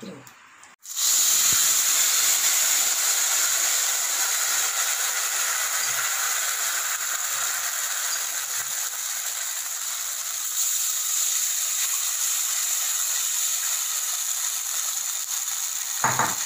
dentro. Thank